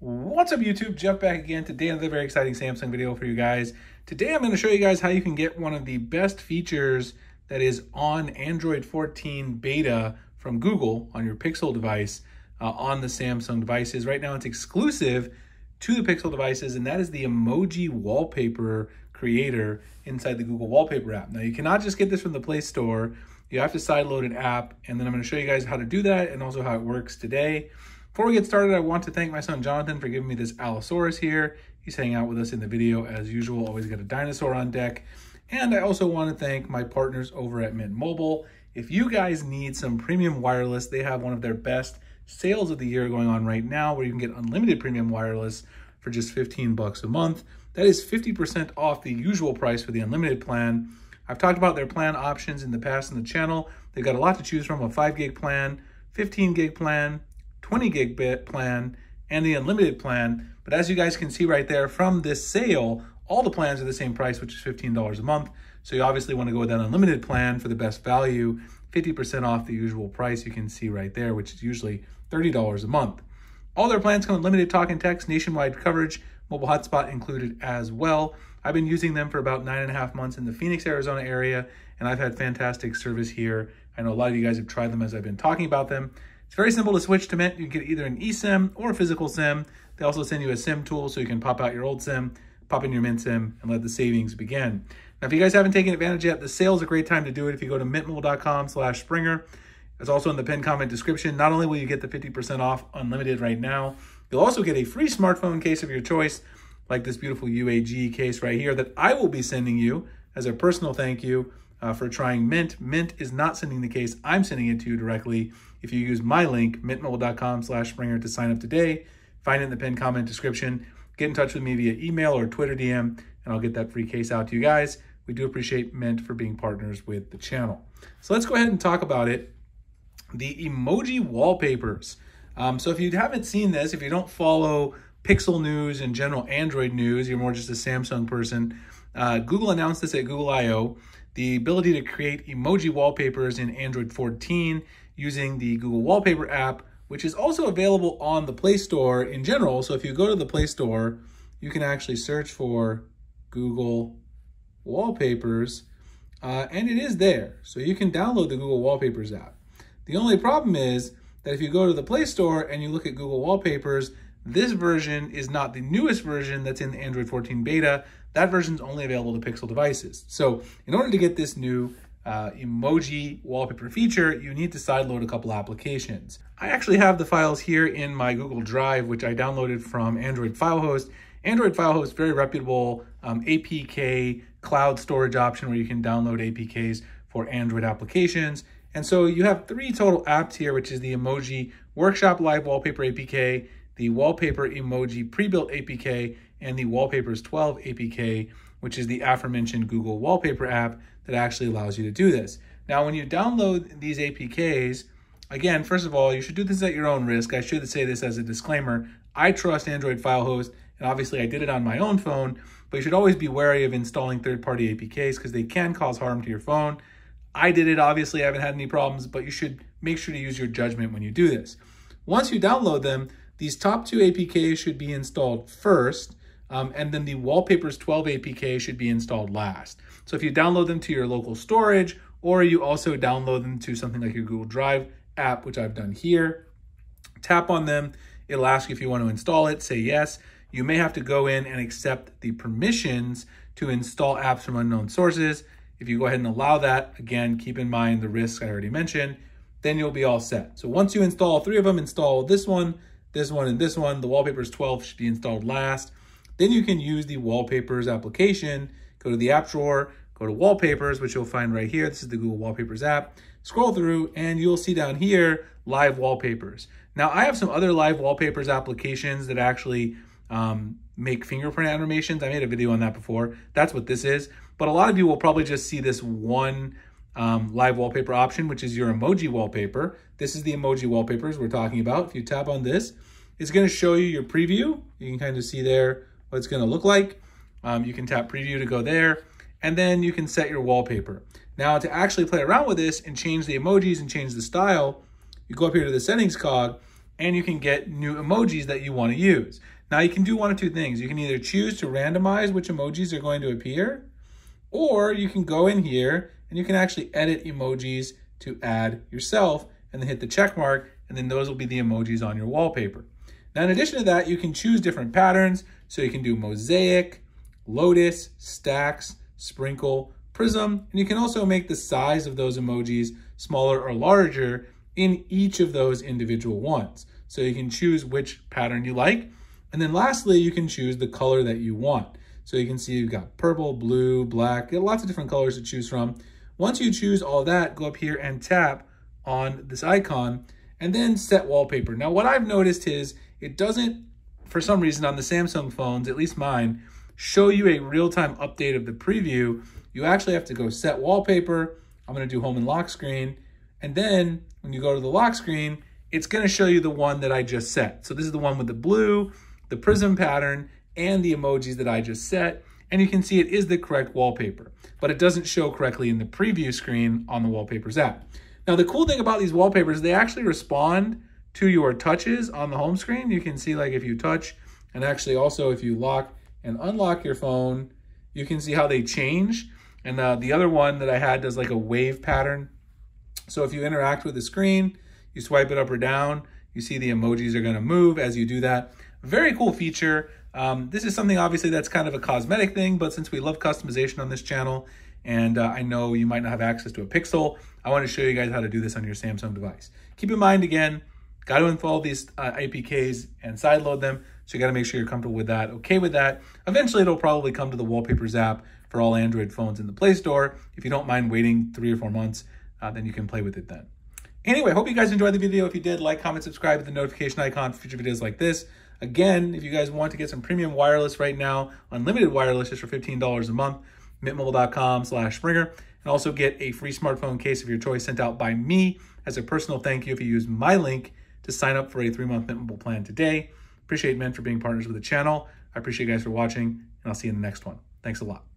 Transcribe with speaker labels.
Speaker 1: What's up YouTube? Jeff back again. Today another very exciting Samsung video for you guys. Today I'm going to show you guys how you can get one of the best features that is on Android 14 beta from Google on your Pixel device uh, on the Samsung devices. Right now it's exclusive to the Pixel devices and that is the emoji wallpaper creator inside the Google Wallpaper app. Now you cannot just get this from the Play Store. You have to sideload an app and then I'm going to show you guys how to do that and also how it works today. Before we get started, I want to thank my son Jonathan for giving me this Allosaurus here. He's hanging out with us in the video as usual, always got a dinosaur on deck. And I also want to thank my partners over at Mint Mobile. If you guys need some premium wireless, they have one of their best sales of the year going on right now where you can get unlimited premium wireless for just 15 bucks a month. That is 50% off the usual price for the unlimited plan. I've talked about their plan options in the past in the channel. They've got a lot to choose from, a 5 gig plan, 15 gig plan, 20 gig bit plan and the unlimited plan. But as you guys can see right there from this sale, all the plans are the same price, which is $15 a month. So you obviously want to go with that unlimited plan for the best value, 50% off the usual price you can see right there, which is usually $30 a month. All their plans come with limited talk and text, nationwide coverage, mobile hotspot included as well. I've been using them for about nine and a half months in the Phoenix, Arizona area, and I've had fantastic service here. I know a lot of you guys have tried them as I've been talking about them. It's very simple to switch to Mint. You can get either an eSIM or a physical SIM. They also send you a SIM tool so you can pop out your old SIM, pop in your Mint SIM, and let the savings begin. Now, if you guys haven't taken advantage yet, the sale is a great time to do it. If you go to mintmobile.com slash Springer, it's also in the pinned comment description. Not only will you get the 50% off unlimited right now, you'll also get a free smartphone case of your choice, like this beautiful UAG case right here that I will be sending you as a personal thank you uh, for trying Mint. Mint is not sending the case. I'm sending it to you directly. If you use my link, mintmobile.com slash Springer to sign up today, find it in the pinned comment description. Get in touch with me via email or Twitter DM, and I'll get that free case out to you guys. We do appreciate Mint for being partners with the channel. So let's go ahead and talk about it. The emoji wallpapers. Um, so if you haven't seen this, if you don't follow Pixel news and general Android news, you're more just a Samsung person, uh, Google announced this at Google I.O the ability to create emoji wallpapers in Android 14 using the Google Wallpaper app, which is also available on the Play Store in general. So if you go to the Play Store, you can actually search for Google Wallpapers, uh, and it is there. So you can download the Google Wallpapers app. The only problem is that if you go to the Play Store and you look at Google Wallpapers, this version is not the newest version that's in the Android 14 beta. That version is only available to Pixel devices. So in order to get this new uh, emoji wallpaper feature, you need to sideload a couple applications. I actually have the files here in my Google Drive, which I downloaded from Android FileHost. Android FileHost, very reputable um, APK cloud storage option where you can download APKs for Android applications. And so you have three total apps here, which is the Emoji Workshop Live Wallpaper APK, the Wallpaper Emoji Pre-Built APK, and the Wallpapers 12 APK, which is the aforementioned Google Wallpaper app that actually allows you to do this. Now, when you download these APKs, again, first of all, you should do this at your own risk. I should say this as a disclaimer. I trust Android File Host, and obviously I did it on my own phone, but you should always be wary of installing third-party APKs because they can cause harm to your phone. I did it, obviously, I haven't had any problems, but you should make sure to use your judgment when you do this. Once you download them, these top two APKs should be installed first, um, and then the Wallpapers 12 APK should be installed last. So if you download them to your local storage, or you also download them to something like your Google Drive app, which I've done here, tap on them. It'll ask you if you want to install it, say yes. You may have to go in and accept the permissions to install apps from unknown sources. If you go ahead and allow that, again, keep in mind the risks I already mentioned, then you'll be all set. So once you install three of them, install this one, this one, and this one. The Wallpapers 12 should be installed last. Then you can use the Wallpapers application. Go to the app drawer, go to Wallpapers, which you'll find right here. This is the Google Wallpapers app. Scroll through and you'll see down here, live wallpapers. Now I have some other live wallpapers applications that actually um, make fingerprint animations. I made a video on that before. That's what this is. But a lot of you will probably just see this one um, live wallpaper option, which is your emoji wallpaper. This is the emoji wallpapers we're talking about. If you tap on this, it's going to show you your preview. You can kind of see there what it's going to look like. Um, you can tap preview to go there, and then you can set your wallpaper. Now to actually play around with this and change the emojis and change the style, you go up here to the settings cog, and you can get new emojis that you want to use. Now you can do one of two things. You can either choose to randomize which emojis are going to appear, or you can go in here and you can actually edit emojis to add yourself and then hit the check mark and then those will be the emojis on your wallpaper. Now in addition to that, you can choose different patterns. So you can do mosaic, lotus, stacks, sprinkle, prism, and you can also make the size of those emojis smaller or larger in each of those individual ones. So you can choose which pattern you like. And then lastly, you can choose the color that you want. So you can see you've got purple, blue, black, lots of different colors to choose from. Once you choose all that, go up here and tap on this icon and then set wallpaper. Now what I've noticed is it doesn't, for some reason on the Samsung phones, at least mine, show you a real-time update of the preview. You actually have to go set wallpaper. I'm gonna do home and lock screen. And then when you go to the lock screen, it's gonna show you the one that I just set. So this is the one with the blue, the prism pattern, and the emojis that I just set. And you can see it is the correct wallpaper, but it doesn't show correctly in the preview screen on the Wallpapers app. Now, the cool thing about these wallpapers, they actually respond to your touches on the home screen. You can see like if you touch, and actually also if you lock and unlock your phone, you can see how they change. And uh, the other one that I had does like a wave pattern. So if you interact with the screen, you swipe it up or down, you see the emojis are gonna move as you do that. Very cool feature. Um, this is something obviously that's kind of a cosmetic thing, but since we love customization on this channel, and uh, I know you might not have access to a Pixel, I want to show you guys how to do this on your Samsung device. Keep in mind, again, got to install these uh, APKs and sideload them, so you got to make sure you're comfortable with that, okay with that. Eventually, it'll probably come to the Wallpapers app for all Android phones in the Play Store. If you don't mind waiting three or four months, uh, then you can play with it then. Anyway, hope you guys enjoyed the video. If you did, like, comment, subscribe, hit the notification icon for future videos like this. Again, if you guys want to get some premium wireless right now, unlimited wireless just for $15 a month, mintmobile.com slash Springer, and also get a free smartphone case of your choice sent out by me as a personal thank you if you use my link to sign up for a three-month Mint Mobile plan today. Appreciate Mint for being partners with the channel. I appreciate you guys for watching, and I'll see you in the next one. Thanks a lot.